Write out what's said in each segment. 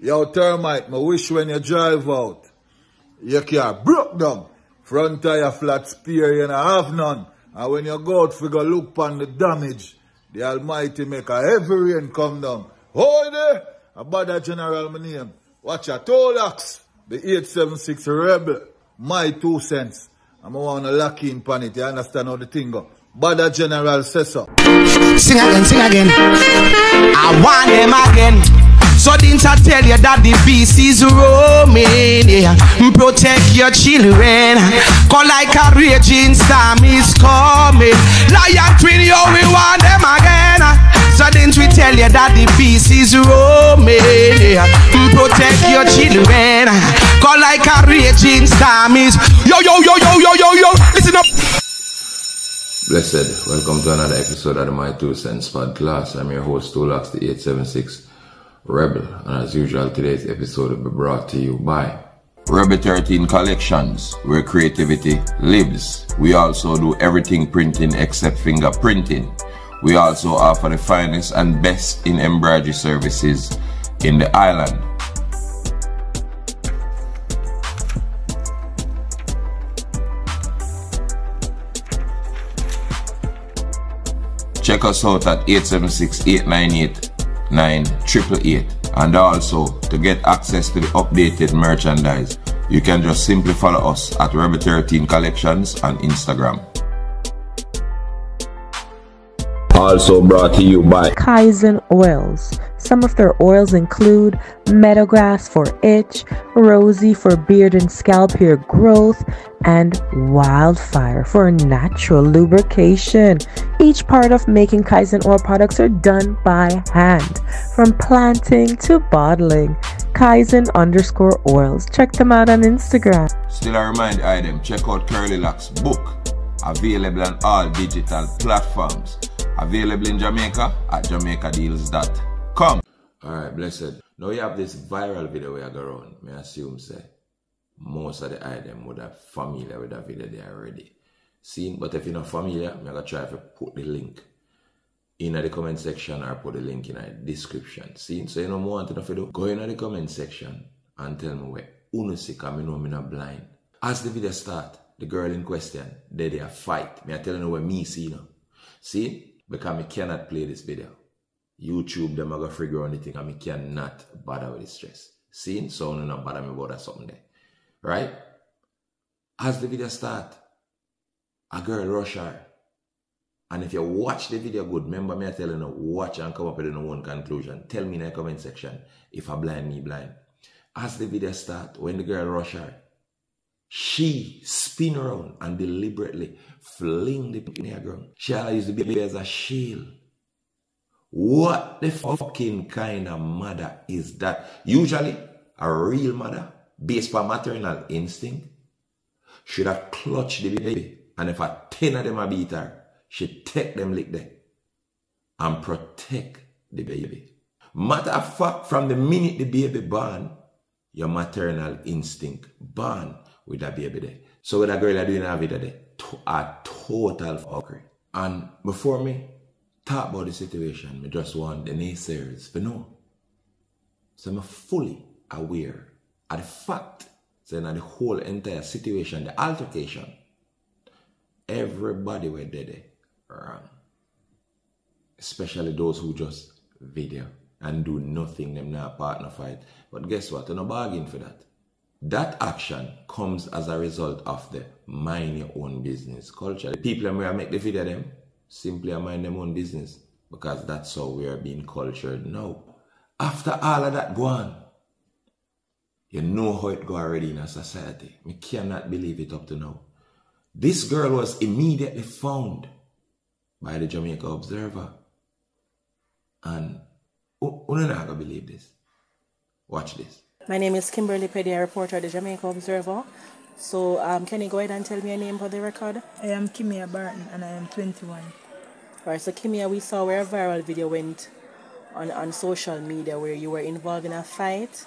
Yo, termite, my wish when you drive out, your car broke down. Front tire flat spear, you know, have none. And when you go out, figure look upon the damage. The Almighty make a heavy rain come down. Hold there. About that general my name. Watch your Tu-Lox. The 876 Rebel. My two cents. I'm want to lock in pan it. You understand how the thing go? Bada General says so. Sing again, sing again. I want them again. So didn't I tell you that the beast is roaming? Yeah. Protect your children. Call like a raging storm is coming. Lion twin, yo, we want them again. So didn't we tell you that the beast is roaming? Yeah. Protect your children. Call like a raging storm is. Yo, yo, yo, yo, yo, yo, yo. Listen up. Blessed, welcome to another episode of the My Two Cents Podcast. I'm your host, Tu-Lox, the 876. Rebel. And as usual, today's episode will be brought to you by Rebel 13 Collections, where creativity lives. We also do everything printing except fingerprinting. We also offer the finest and best in embroidery services in the island. Check us out at 876 898 9888 and also to get access to the updated merchandise you can just simply follow us at Rebel 13 Collections on Instagram. Also brought to you by Kaizen Oils. Some of their oils include Meadowgrass for itch, Rosy for beard and scalp hair growth, and Wildfire for natural lubrication. Each part of making Kaizen oil products are done by hand, from planting to bottling. Kaizen underscore oils. Check them out on Instagram. Still a reminder item, check out Curly Locks book. Available on all digital platforms. Available in Jamaica at jamaicadeals.com. Alright, blessed. Now you have this viral video where I go around. I assume say most of the item would have familiar with that video there already. Seen, but if you're not familiar, I'm gonna try to put the link in the comment section or put the link in the description. See, so you know more want to do, go in the comment section and tell me where uno see come, you know me not blind. As the video start, the girl in question, they they fight. Me I tell you where me see you know. See? Because I cannot play this video. YouTube, them are going to figure out anything and I cannot bother with the stress. See? So no not bother me about that something there. Right? As the video start, a girl rush her. And if you watch the video good, remember me I tell you, watch and come up with your own conclusion. Tell me in the comment section if I blind me blind. As the video start, when the girl rush her, she spin around and deliberately fling the near ground. She use the baby as a shield. What the fucking kind of mother is that? Usually, a real mother, based on maternal instinct, should have clutched the baby. And if a ten of them a beat her, she take them lick there and protect the baby. Matter of fact, from the minute the baby born, your maternal instinct born with that baby there. So with that girl I doing a video there, a total fuckery. And before me talk about the situation, me just want the naysayers to know. So I'm fully aware of the fact that the whole entire situation, the altercation, everybody were dead wrong. Especially those who just video and do nothing, them not partner fight. But guess what? They're not bargain for that. That action comes as a result of the mind your own business culture. The people who make the video them simply mind their own business because that's how we are being cultured now. After all of that go on, you know how it go already in a society. We cannot believe it up to now. This girl was immediately found by the Jamaica Observer. And who not gonna believe this? Watch this. My name is Kimberly Petty, a reporter at the Jamaica Observer. So, um, can you go ahead and tell me your name for the record? I am Kimia Barton and I am 21. Alright, so Kimia, we saw where a viral video went on, on social media where you were involved in a fight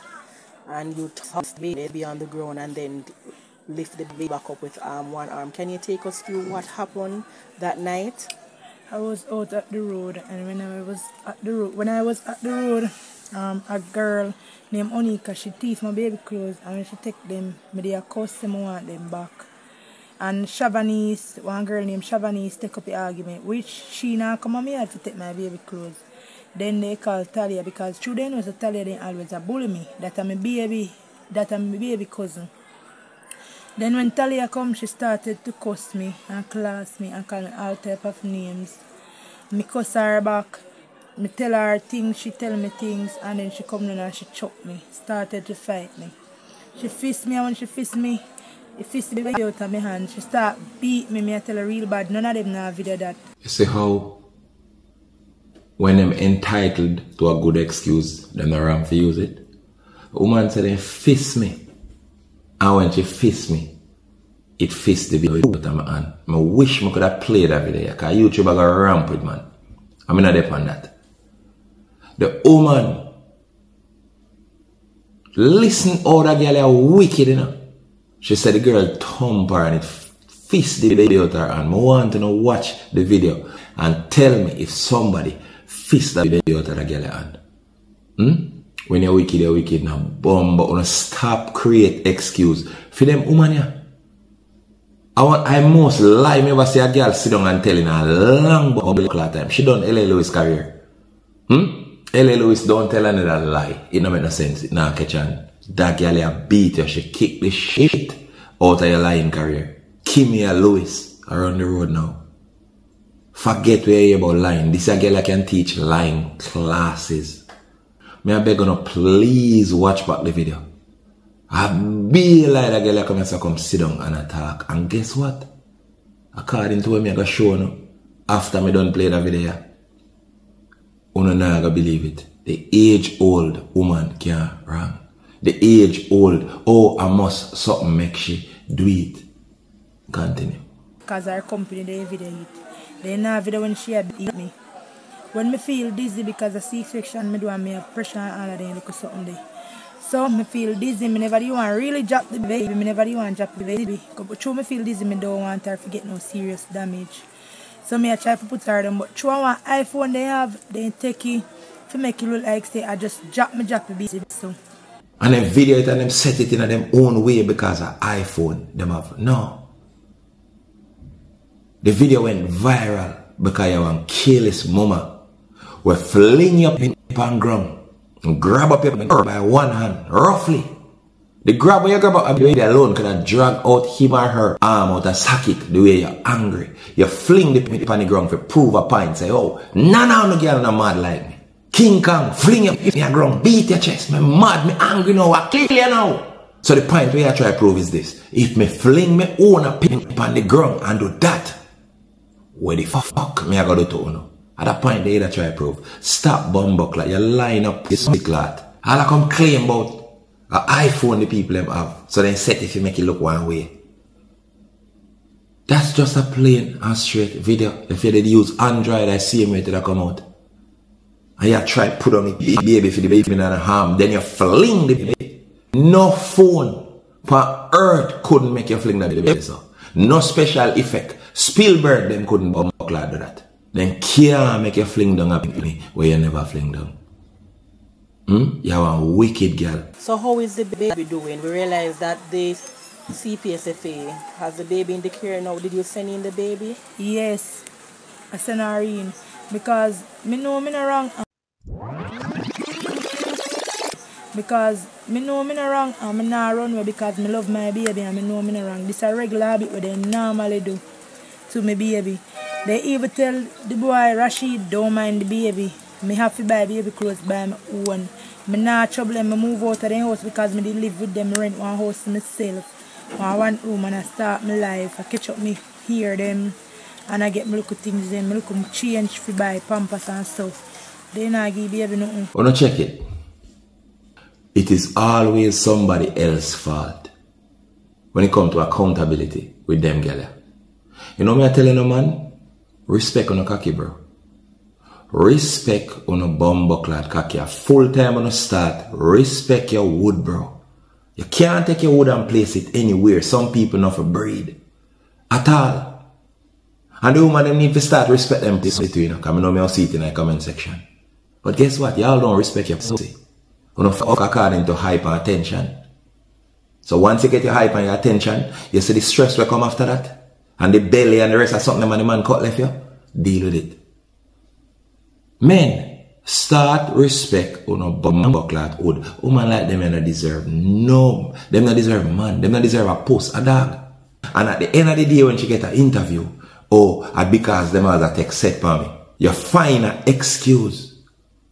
and you tossed the baby on the ground and then lift the baby back up with um, one arm. Can you take us through what happened that night? I was out at the road and when I was at the road when I was at the road um, a girl named Onika. She thief my baby clothes and when she take them, me they I want them back. And Chavanese, one girl named Chavanese take up the argument, which she now come on me had to take my baby clothes. Then they call Talia because then was a Talia they always a bully me. That I'm a baby that I'm a baby cousin. Then when Talia come she started to cuss me and class me and call me all type of names. Me cuss her back. Me tell her things, she tell me things and then she come down and she choke me. Started to fight me. She fist me and when she fist me, it fist me out of my hand. She start beat me, me I tell her real bad. None of them now video that. You see how when I'm entitled to a good excuse, them not wrong to use it. A woman said they fist me. And when she fist me, it fist the video out of my hand. I wish I could have played that video because YouTube I got rampant man. I'm not depend on that. The woman listen how that girl are wicked you know. She said the girl thump her and it fist the video out her hand. I want to know watch the video and tell me if somebody fist that video out the girl hand. Hmm? When you're wicked, you're wicked now. Bomb, but wanna stop create excuse for them woman yeah. I want I must lie me ever see a girl sit down and telling a long about time. She done L.A. Lewis career. Hmm? L.A. Lewis don't tell another lie. It don't make no sense. It not catch on. That girl a beat you. She kick the shit out of your lying career. Kimia Lewis around the road now. Forget where you about lying. This is a girl I can teach lying classes. May I beg you now, please watch back the video. I be like that girl I come and come sit down and attack. And guess what? According to what me I go show now, after me done play that video, Una not gonna believe it. The age old woman can't wrong. The age old, oh I must something make she do it. Continue. Because our company they video it. They know video when she had me. When me feel dizzy because of C-section, me do and me have pressure and all of them look something there. So me feel dizzy, me never do want really drop the baby, me never do want drop the baby. But true me feel dizzy, me don't want her to get no serious damage. So me I try to put her them, but through one iPhone they have, they take it to make it look like say I just drop me drop the baby. So And then video it and them set it in a them own way because of iPhone. Them have no. The video went viral because you want careless mama. We fling up in on ground and grab up your by one hand, roughly. The grab when you grab up a baby alone can drag out him or her arm out of socket the way you're angry. You fling the pin on the ground to prove a point. Say, oh, none of the girl not mad like me. King Kong, fling your pin on ground, beat your chest. Me mad, me angry now, I kill you now. So the point where I try to prove is this. If me fling me own a pin on the ground and do that, where the fuck me I gotta do to? At that point, they either try to prove. Stop bumbuckler. You line up this clot. All I come claim about a iPhone the people them have. So then set if you make it look one way. That's just a plain and straight video. If you did use Android, I see way that come out. And you try to put on the baby for the baby the harm. Then you fling the baby. No phone per earth couldn't make you fling the baby. So. No special effect. Spielberg them couldn't bumbuckler do that. Then can't make you fling down a baby where you never fling down. Hmm? You are a wicked girl. So how is the baby doing? We realize that the CPFSA has the baby in the care now. Did you send in the baby? yes, I send her in because me know me not wrong. Because me know me not wrong and me not run away because me love my baby and me know me not wrong. This a regular habit what they normally do to my baby. They even tell the boy Rashid don't mind the baby. Me have to buy baby clothes by my own. Me not trouble them. Me move out of the house because me did live with them. Rent one house myself. One one room and I start my life. I catch up me hear them and I get me little things then. Me little change for buy pampers and stuff. They not give baby nothing. Wanna oh, check it? It is always somebody else's fault when it comes to accountability with them gala. You know me I telling you man, respect on a cocky bro. Respect on a bumbuckler cocky. A full time on a start. Respect your wood bro. You can't take your wood and place it anywhere. Some people not for breed. At all. And the woman them need to start respect them this too, you know. Cause I know me see it in the comment section. But guess what? Y'all don't respect your pussy. You know, according to attention. So once you get your hype and your attention, you see the stress will come after that. And the belly and the rest of something the man cut left you. Deal with it. Men, start respect on a buckler wood. Woman like them and deserve no. Them not deserve man. Them not deserve a post, a dog. And at the end of the day when she get an interview, oh, because them other take set for me, you find an excuse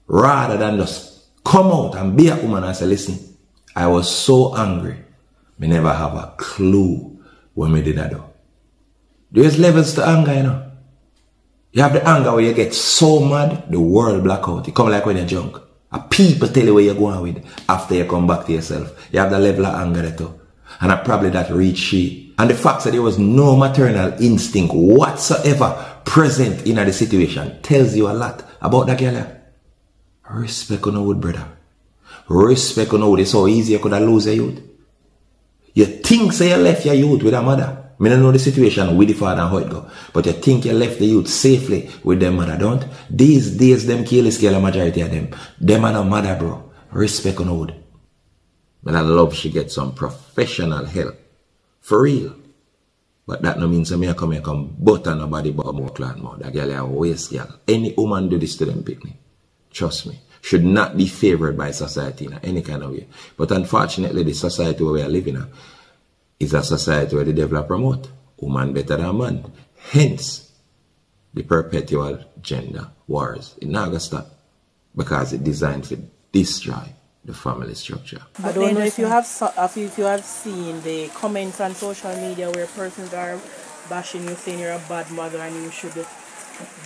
rather than just come out and be a woman and say, listen, I was so angry. Me never have a clue when me did that though. There's levels to anger, you know. You have the anger where you get so mad, the world black out. You come like when you're drunk. A people tell you where you're going with after you come back to yourself. You have the level of anger there too. And I probably that reach she. And the fact that there was no maternal instinct whatsoever present in the situation tells you a lot about that girl. Respect on wood, brother. Respect on wood. It's so easy you could have lose a youth. You think say you left your youth with a mother. I don't know the situation with the father and how it go. But you think you left the youth safely with their mother, don't? These days, them kill is kill a majority of them. Them and a mother, bro. Respect on wood. And I love she get some professional help. For real. But that no means me I come here come butter nobody but more clan more. That girl a waste girl. Any woman do this to them picnic. Trust me. Should not be favored by society in any kind of way. But unfortunately the society where we are living in is a society where the devil promote woman better than man. Hence, the perpetual gender wars. It not gonna stop because it's designed to destroy the family structure. I don't know if you have if you have seen the comments on social media where persons are bashing you saying you're a bad mother and you should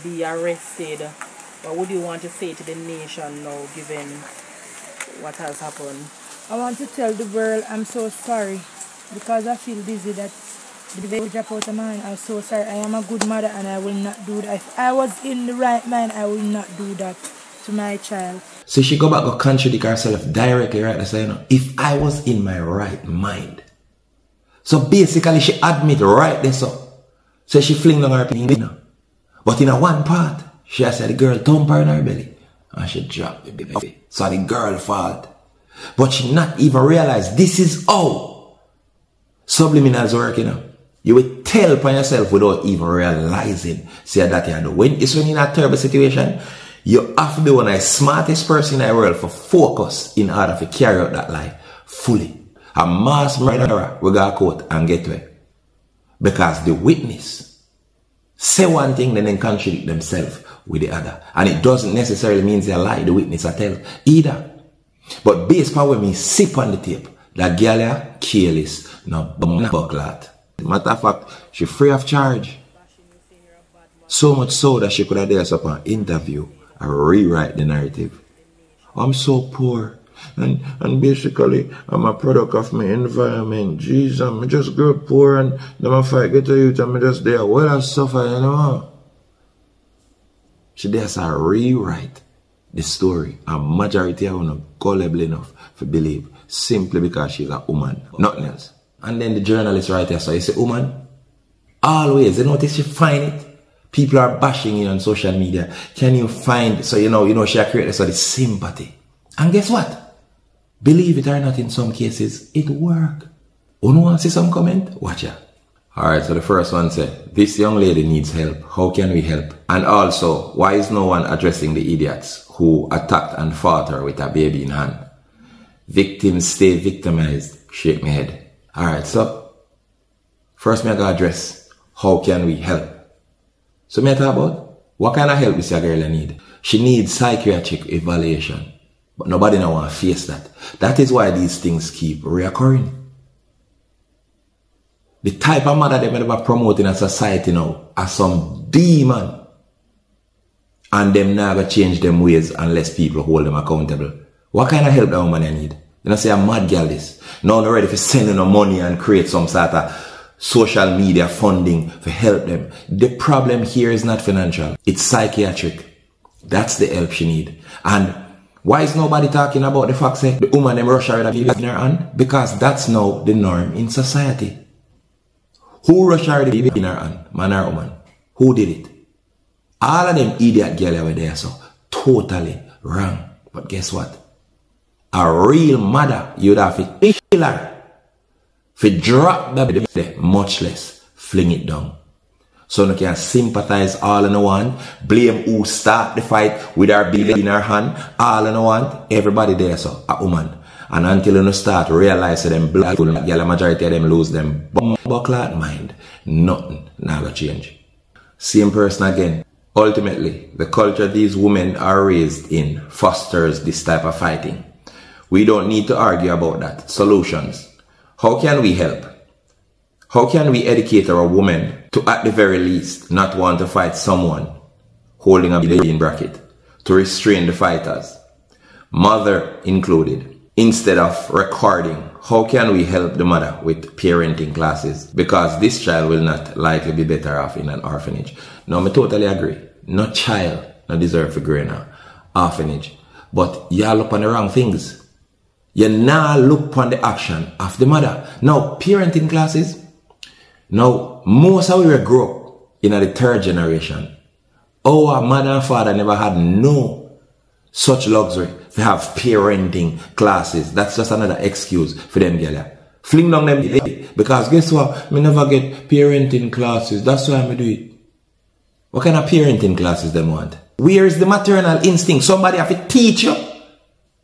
be arrested. What would you want to say to the nation now given what has happened? I want to tell the world I'm so sorry because I feel dizzy that the baby drop out of mine. I'm so sorry. I am a good mother and I will not do that. If I was in the right mind, I will not do that to my child. So she go back and contradict herself directly right there saying, if I was in my right mind. So basically she admit right there so. So she fling down her opinion. But in a one part, she said the girl her in her belly. And she drop the baby. So the girl fault. But she not even realize this is how Subliminals work, you know. You will tell upon yourself without even realizing. Say that you know. When it's when in a terrible situation, you have to be one of the smartest person in the world for focus in order to carry out that lie fully. A mass murderer will go court and get away. Because the witness say one thing then they contradict themselves with the other. And it doesn't necessarily mean they lie, the witness I tell either. But based on when me sip on the tape, that girl careless, no bucklat. Matter of fact, she free of charge. So much so that she could have done us up an interview and rewrite the narrative. I'm so poor. And and basically I'm a product of my environment. Jeez, I'm just grow poor and then I fight get to youth I'm just there. Well I suffer, you know. She does a rewrite the story. A majority of not gullible enough to believe simply because she's a woman. Nothing else. And then the journalist right so you say, woman, always, you notice you find it. People are bashing you on social media. Can you find, so you know, you know, she created so the sympathy. And guess what? Believe it or not, in some cases, it work. You want to see some comment? Watch out. Alright, so the first one said, this young lady needs help. How can we help? And also, why is no one addressing the idiots who attacked and fought her with a baby in hand? Victims stay victimized. Shake my head. Alright, so first me I gotta address how can we help. So me I talk about what kind of help this girl need. She needs psychiatric evaluation. But nobody now want to face that. That is why these things keep reoccurring. The type of mother they ever promote in a society now are some demon. And them never change them ways unless people hold them accountable. What kind of help that woman I need? You know, say a mad girl this. Now they're ready for sending them money and create some sort of social media funding to help them. The problem here is not financial. It's psychiatric. That's the help she need. And why is nobody talking about the fact that the woman them rush her with in her hand? Because that's now the norm in society. Who rush her in her hand? Man or woman? Who did it? All of them idiot girl over there so totally wrong. But guess what? a real mother, you'd have to kill her. For drop the baby, much less fling it down. So you can sympathize all in one, blame who start the fight with our baby in her hand, all in one, everybody there, so a woman. And until you start realize them black people, the majority of them lose them buckler mind, nothing now gonna change. Same person again. Ultimately, the culture these women are raised in fosters this type of fighting. We don't need to argue about that. Solutions. How can we help? How can we educate our women to, at the very least, not want to fight someone holding a in bracket to restrain the fighters, mother included, instead of recording? How can we help the mother with parenting classes? Because this child will not likely be better off in an orphanage. No, I totally agree. No child no deserve to grow in an orphanage. But y'all look on the wrong things. You now look upon the action of the mother. Now, parenting classes. Now, most of we grow up in the third generation. Our mother and father never had no such luxury to have parenting classes. That's just another excuse for them, girl. Fling down them because guess what? Me never get parenting classes. That's why I do it. What kind of parenting classes them want? Where is the maternal instinct? Somebody have to teach you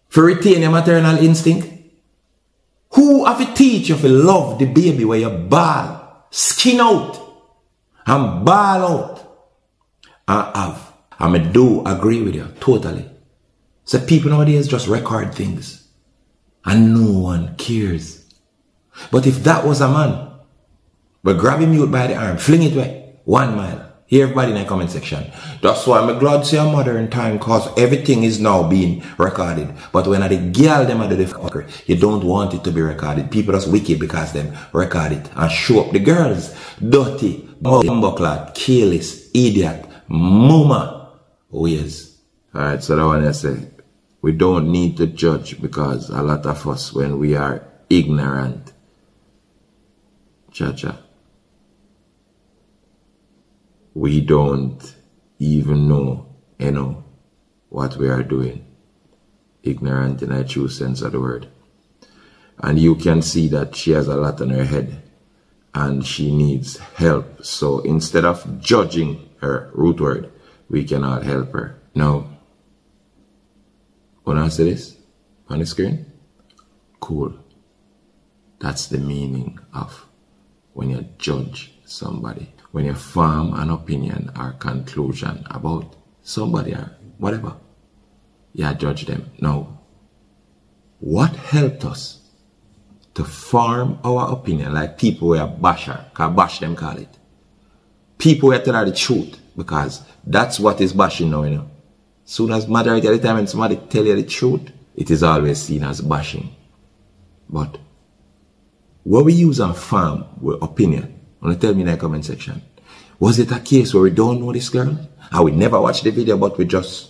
for retain your maternal instinct? Who have to teach you to love the baby where you ball, skin out, and ball out? I have. I do agree with you totally. So people nowadays just record things and no one cares. But if that was a man, but grab him out by the arm, fling it away, one mile, Hear everybody in the comment section. That's why I'm glad to see a modern time cause everything is now being recorded. But when I the girl them are the fucker, you don't want it to be recorded. People just wicked because them record it and show up the girls. Dirty, bumbleclad, careless, idiot, mama ways. Alright, so that one I say. We don't need to judge because a lot of us when we are ignorant. Cha cha we don't even know, you know, what we are doing. Ignorant in a true sense of the word. And you can see that she has a lot on her head and she needs help. So instead of judging her root word, we cannot help her. Now, when I say this on the screen, cool. That's the meaning of when you judge somebody when you form an opinion or conclusion about somebody or whatever, you judge them. Now, what helped us to form our opinion, like people were basher, cause bash them call it. People were telling the truth because that's what is bashing now, you know. Soon as majority of the time when somebody tell you the truth, it is always seen as bashing. But what we use and farm with opinion Wanna tell me in the comment section. Was it a case where we don't know this girl? And we never watched the video, but we just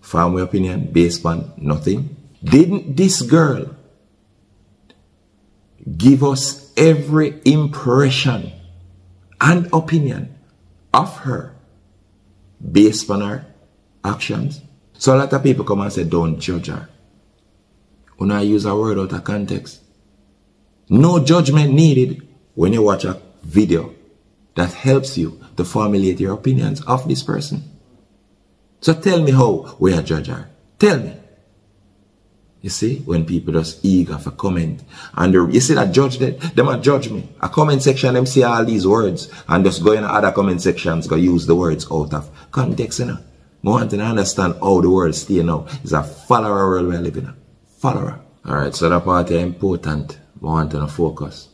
form our opinion based on nothing? Didn't this girl give us every impression and opinion of her based on her actions? So a lot of people come and say, don't judge her. When I use a word out of context. No judgment needed when you watch a video that helps you to formulate your opinions of this person. So tell me how we are judge her. Tell me. You see, when people just eager for comment, and you see that judge that them a judge me. A comment section, them see all these words, and just go in other comment sections, go use the words out of context, you know. I want to understand how the words stay now. It's a follower world we're living in. Follower. Alright, so that part is important. I want to focus.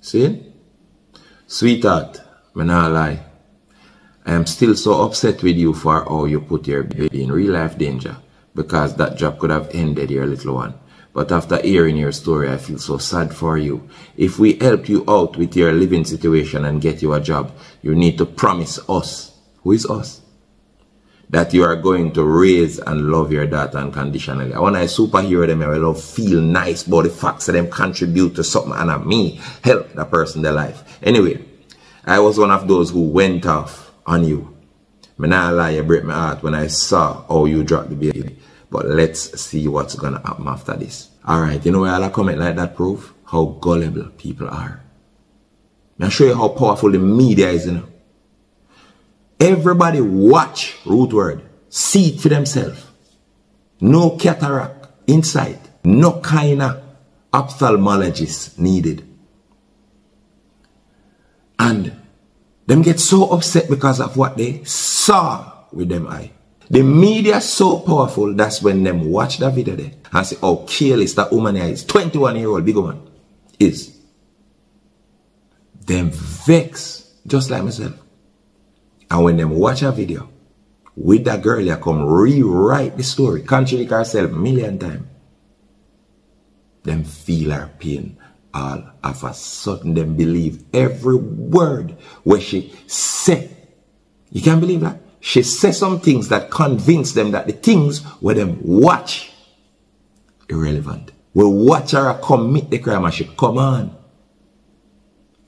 See? Sweetheart, me not lie. I am still so upset with you for how you put your baby in real life danger because that job could have ended your little one. But after hearing your story, I feel so sad for you. If we help you out with your living situation and get you a job, you need to promise us, who is us, that you are going to raise and love your daughter unconditionally. I want a superhero them, I will feel nice about the facts that them contribute to something and I me help the person their life. Anyway, I was one of those who went off on you. Me not lie, you break my heart when I saw how you dropped the baby. But let's see what's gonna happen after this. Alright, you know where a comment like that prove? How gullible people are. I'll show you how powerful the media is, you know. Everybody watch root word. See it for themselves. No cataract inside. No kind of ophthalmologist needed. And them get so upset because of what they saw with them eye. The media so powerful, that's when them watch that video there and say, oh, careless that woman is 21 year old big woman is. Them vex, just like myself. And when them watch a video with that girl, they come rewrite the story, contradict herself million times. Them feel her pain all of a sudden. Them believe every word where she said. You can't believe that? She said some things that convince them that the things where them watch irrelevant. We watch her commit the crime and she come on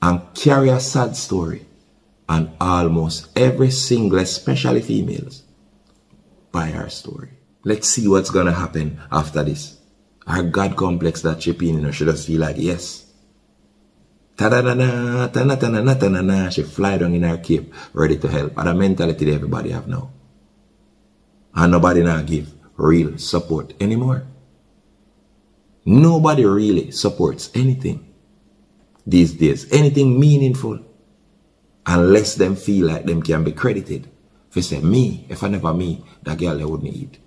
and carry a sad story and almost every single, especially females, buy her story. Let's see what's gonna happen after this. Her God complex that she in, you know, she just feel like, yes. Ta-da-da-da, ta-na-ta-na-na, ta-na-na. She fly down in her cape, ready to help. And the mentality that everybody have now. And nobody now give real support anymore. Nobody really supports anything these days, anything meaningful unless them feel like them can be credited. If you say, me, if I never me, that girl they wouldn't eat.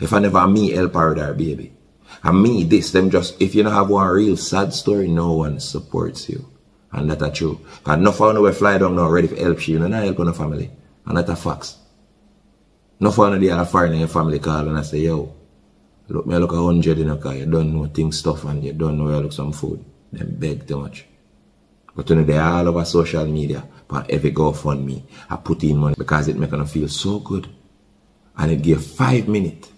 If I never me help her with her baby. And me, this, them just, if you don't have one real sad story, no one supports you. And that's true. Because no one will fly down now ready to help you. And not help on family. And that's a fact. No one of the other foreign in your family call and I say, yo, look me look a hundred in a car, you don't know things stuff and you don't know where I look some food. Then beg too much. But you know, they all over social media. But every GoFundMe, I put in money because it make them feel so good. And it give five minutes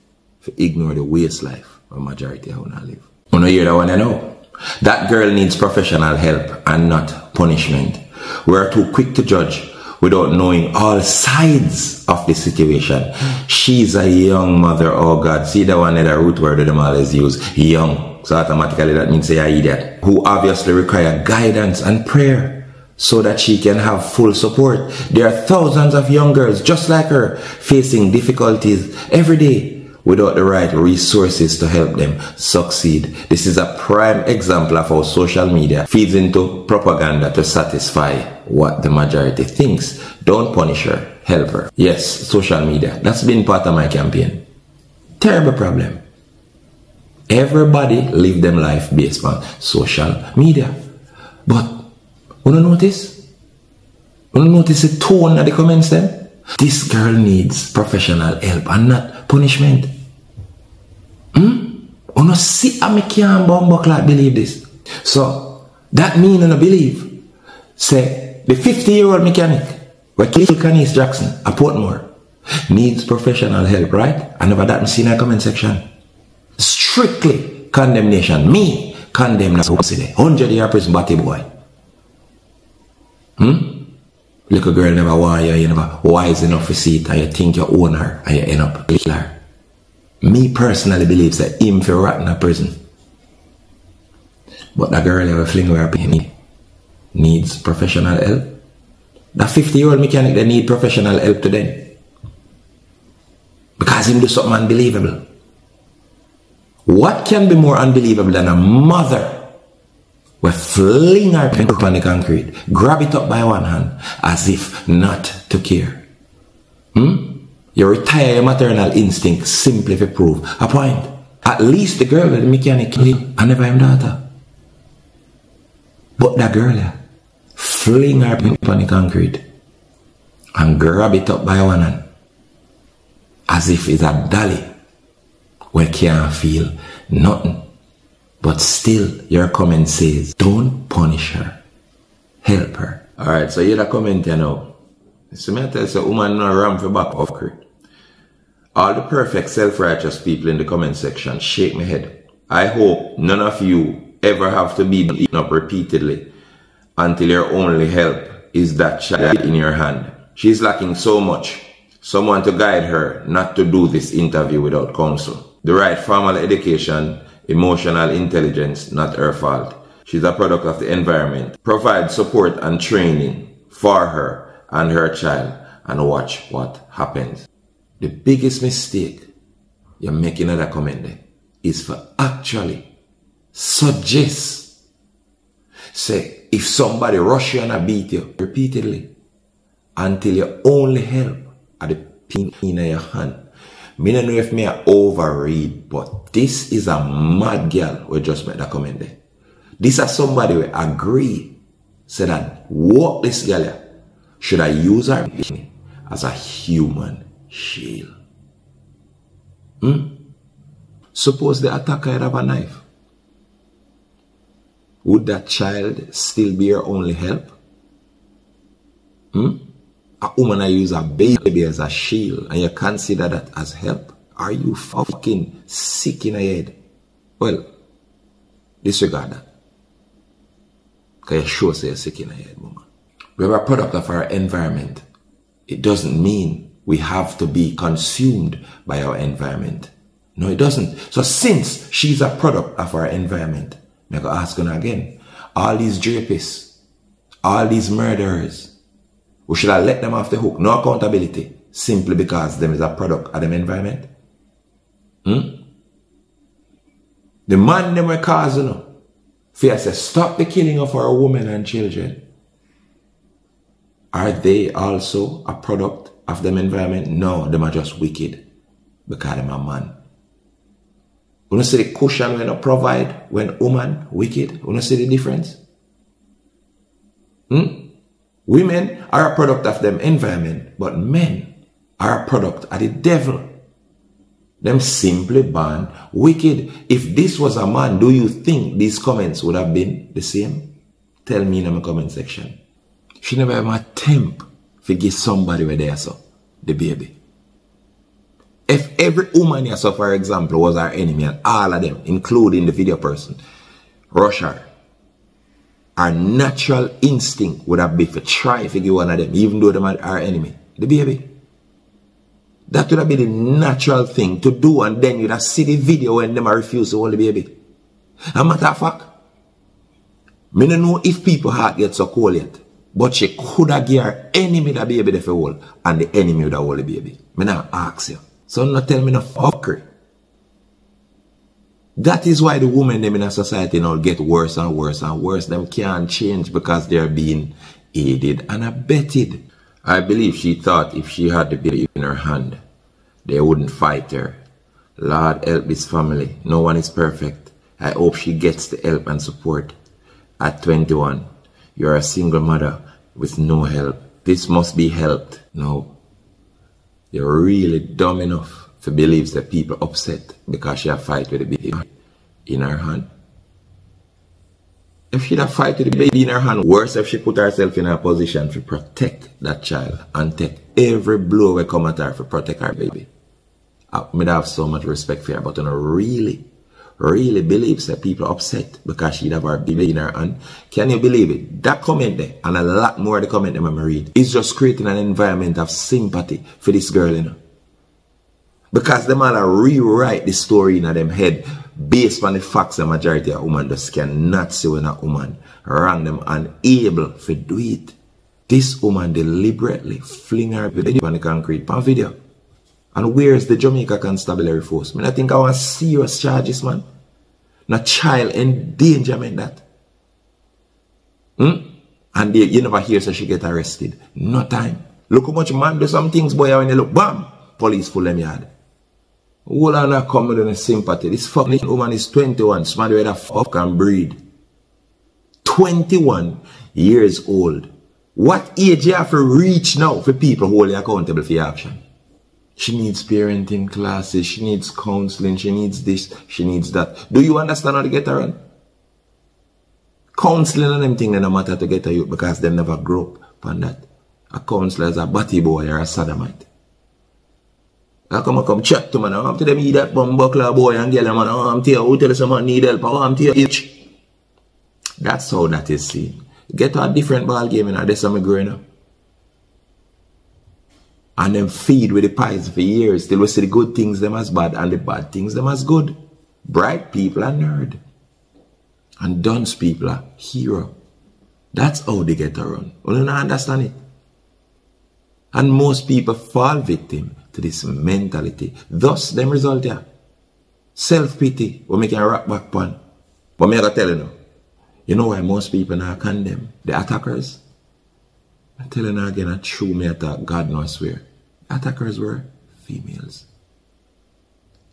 to ignore the waste life of majority how I live. You know, hear that one I know. That girl needs professional help and not punishment. We are too quick to judge without knowing all sides of the situation. She's a young mother, oh God. See the one that a root word them always use, young. So automatically that means they are idiot. Who obviously require guidance and prayer so that she can have full support. There are thousands of young girls just like her facing difficulties every day without the right resources to help them succeed. This is a prime example of how social media feeds into propaganda to satisfy what the majority thinks. Don't punish her, help her. Yes, social media. That's been part of my campaign. Terrible problem. Everybody live them life based on social media. But, don't notice? Don't notice the tone of the comments then? This girl needs professional help and not punishment. Hmm? Know, see, I can't bumble clock believe this. So, that mean and I believe, say, the 50 year old mechanic, where kill Canis Jackson, a Portmore, needs professional help, right? I never that seen in a comment section strictly condemnation. Me condemn that pussy 100 year prison body boy. Hmm? Little girl never want you, you never wise enough to see it and you think you own her and you end up kill her. Me personally believes that him for rot in a prison. But that girl ever fling her me needs professional help. That 50 year old mechanic they need professional help today. Because him do something unbelievable. What can be more unbelievable than a mother will fling our pen upon the concrete, grab it up by one hand, as if not to care? Hmm? You retire your maternal instinct simply to prove a point. At least the girl with the mechanic I never am daughter. But that girl fling her pen upon the concrete and grab it up by one hand, as if it's a dolly we can't feel nothing. But still, your comment says, don't punish her. Help her. Alright, so you the comment you know. So me tell you, woman no ram for back of her. All the perfect self-righteous people in the comment section shake my head. I hope none of you ever have to be beaten up repeatedly until your only help is that child in your hand. She's lacking so much. Someone to guide her not to do this interview without counsel. The right formal education, emotional intelligence, not her fault. She's a product of the environment. Provide support and training for her and her child and watch what happens. The biggest mistake you're making at that comment there is for actually suggest say if somebody rush you and beat you repeatedly until you only help at the pin in your hand. Me don't know if me overread, but this is a mad girl who just made that comment there. This is somebody who agree say that what this girl here, should I use her as a human shield? Hmm? Suppose the attacker have a knife. Would that child still be your only help? Hmm? A woman I use a baby as a shield and you consider that as help? Are you fucking sick in the head? Well, disregard that. Because you sure say you're sick in the head, woman. We're a product of our environment. It doesn't mean we have to be consumed by our environment. No, it doesn't. So since she's a product of our environment, I'm going to ask her again. All these drapists, all these murderers, we should have let them off the hook. No accountability. Simply because them is a product of them environment. Hmm? The man them were causing Fear says, stop the killing of our women and children. Are they also a product of them environment? No, them are just wicked because them a man. You know see the cushion when you provide when woman wicked? You know see the difference? Hmm? Women are a product of them environment, but men are a product of the devil. Them simply born wicked. If this was a man, do you think these comments would have been the same? Tell me in the comment section. She never ever attempt to give somebody where they are so, the baby. If every woman here, saw, for example, was our enemy and all of them, including the video person, rush our natural instinct would have been to try to give one of them, even though they are our enemy, the baby. That would have been the natural thing to do, and then you'd have see the video when them refuse to hold the baby. A matter of fact, me don't know if people heart get so cold yet, but she could have give her enemy the baby the hold, and the enemy would have hold the baby. Me not ask you. So not tell me no fuckery. That is why the women them in a society now get worse and worse and worse. Them can't change because they're being aided and abetted. I believe she thought if she had the baby in her hand, they wouldn't fight her. Lord help this family. No one is perfect. I hope she gets the help and support. At 21, you're a single mother with no help. This must be helped. No, you're really dumb enough to believe that people upset because she had fight with the baby in her hand. If she'd have fight with the baby in her hand, worse if she put herself in a position to protect that child and take every blow that come at her to protect her baby. Uh, I would have so much respect for her, but I really, really believes that people are upset because she'd have her baby in her hand. Can you believe it? That comment there, and a lot more of the comment them I read, is just creating an environment of sympathy for this girl, you know. Because the all rewrite the story in them head based on the facts the majority of women just cannot see when a woman wrong them unable to do it. This woman deliberately fling her baby on the concrete on video. And where's the Jamaica Constabulary Force? I think I want serious charges, man. Not child endangerment that. Hmm? And they, you never hear so she get arrested. No time. Look how much man do some things, boy, when you look, bam, police pull them yard. All on a come with a sympathy. This fucking woman is 21, somebody with a fuck and breed. 21 years old. What age you have to reach now for people who you accountable for your action? She needs parenting classes. She needs counseling. She needs this. She needs that. Do you understand how to get her on? Counseling and them things no matter to get her youth because they never grow up on that. A counselor is a batty boy or a sodomite. I come and come chat to man. I'm to them eat that bumbuckler boy and girl man. I'm to you. Who tell someone need help? I'm to you. That's how that is seen. Get to a different ball game and that's how I'm growing up. And them feed with the pies for years till we see the good things them as bad and the bad things them as good. Bright people are nerd. And dunce people are hero. That's how they get around. You don't understand it. And most people fall victim to this mentality. Thus, them result here. Self-pity, we make a rock back pan. But me I gotta tell you now, you know why most people now condemn the attackers? I'm telling you again, a true me attack, God knows swear. Attackers were females.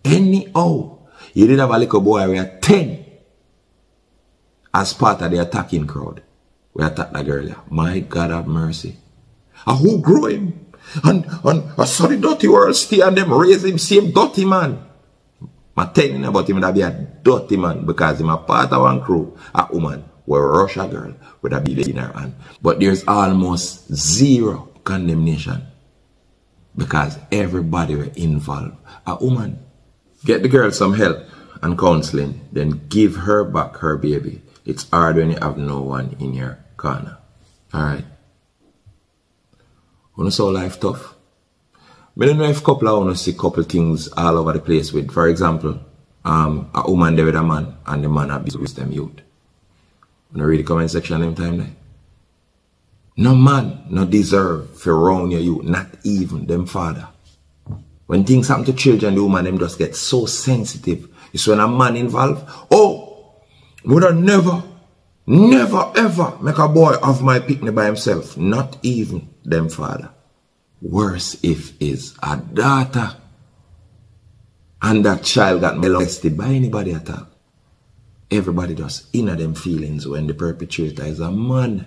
Anyhow, you did have a little boy, we are 10 as part of the attacking crowd. We attacked that girl. My God have mercy. And who grew him? And, and a sorry dirty world stay and them raise him same dirty man. I'm telling you about him that be a dirty man because him a part of one crew, a woman, where Russia girl with a baby in her hand. But there's almost zero condemnation because everybody were involved. A woman, get the girl some help and counseling, then give her back her baby. It's hard when you have no one in your corner. Alright. Wanna saw life tough? I don't know if couple I wanna see couple things all over the place with. For example, um, a woman there with a man and the man abuse with them youth. Wanna read the comment section them time there? No man no deserve for wrong your youth, not even them father. When things happen to children, the woman them just get so sensitive. It's when a man involved. Oh, would I never, never ever make a boy of my picnic by himself. Not even them father. Worse if is a daughter. And that child got molested by anybody at all. Everybody just inner them feelings when the perpetrator is a man.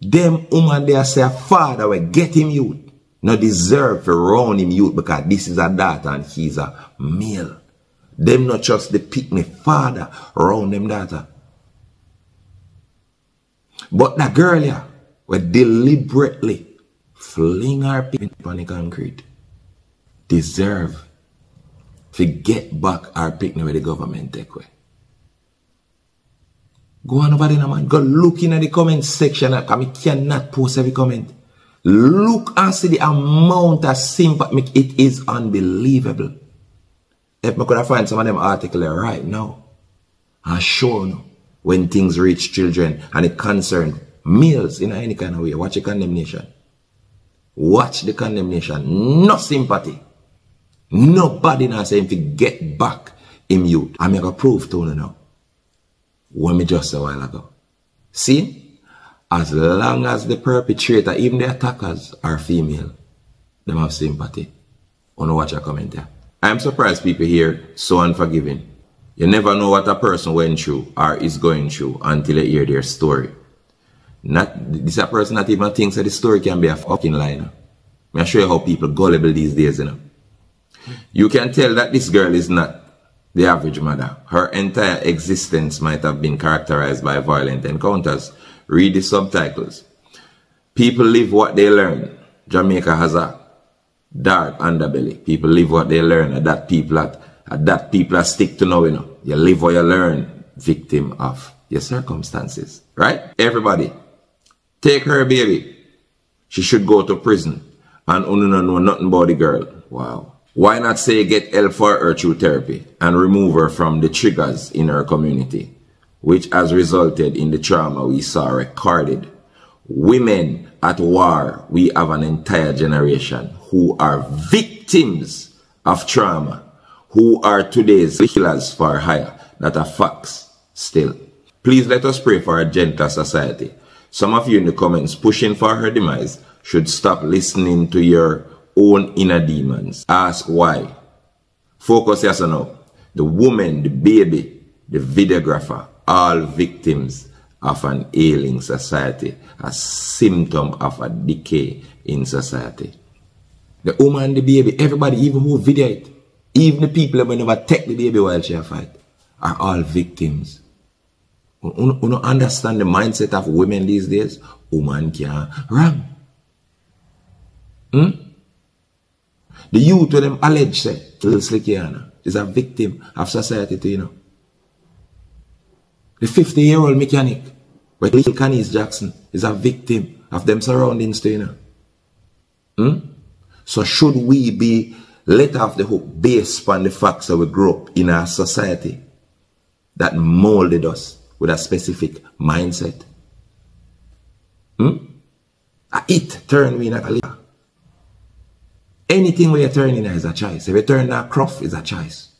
Them woman they say a father will get him youth. Not deserve to round him youth because this is a daughter and he's a male. Them not just the picnic father around them daughter. But that girl yeah, will deliberately fling her picnic on the concrete. Deserve to get back our picnic where the government take away. Go on over there, man. Go look in the comment section. I cannot post every comment. Look and see the amount of sympathy. It is unbelievable. If I could find some of them articles right now, I sure you when things reach children and it concern males in any kind of way. Watch the condemnation. Watch the condemnation. No sympathy. Nobody now saying to get back in youth. I'm going to prove to you now what me just a while ago. See? As long as the perpetrator, even the attackers, are female, them have sympathy. Wanna watch a comment there. I'm surprised people here so unforgiving. You never know what a person went through or is going through until you hear their story. Not this a person that even thinks that the story can be a fucking lie. I'll show you how people gullible these days, you know. You can tell that this girl is not the average mother. Her entire existence might have been characterized by violent encounters. Read the subtitles. People live what they learn. Jamaica has a dark underbelly. People live what they learn. That people at, that people stick to know, you know. You live what you learn. Victim of your circumstances. Right? Everybody. Take her baby. She should go to prison. And you don't know nothing about the girl. Wow. Why not say get help for her through therapy and remove her from the triggers in her community, which has resulted in the trauma we saw recorded. Women at war, we have an entire generation who are victims of trauma, who are today's killers for hire, that are facts still. Please let us pray for a gentle society. Some of you in the comments pushing for her demise should stop listening to your own inner demons. Ask why. Focus yes or no. The woman, the baby, the videographer, all victims of an ailing society, a symptom of a decay in society. The woman, the baby, everybody, even who video it, even the people who never take the baby while she fight, are all victims. You don't understand the mindset of women these days? Woman can't run. Hmm? The youth with them alleged say, Lil Slickiana is a victim of society too, you know. The 50 year old mechanic, with Little Canis Jackson, is a victim of them surroundings too, you know. Hmm? So should we be let off the hook based on the facts that we grew up in our society that molded us with a specific mindset? Hmm? It turn we in a leader. Anything we turn in is a choice. If you turn a crop, is a choice.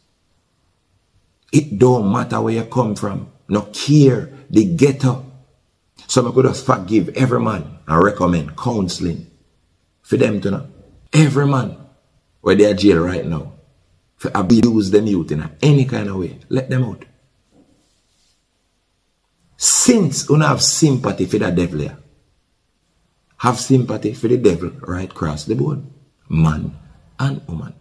It don't matter where you come from. No care the ghetto. So I could just forgive every man and recommend counseling for them to know. Every man where they are jail right now for abuse them youth in any kind of way. Let them out. Since you have sympathy for the devil here, have sympathy for the devil right across the board, man and woman.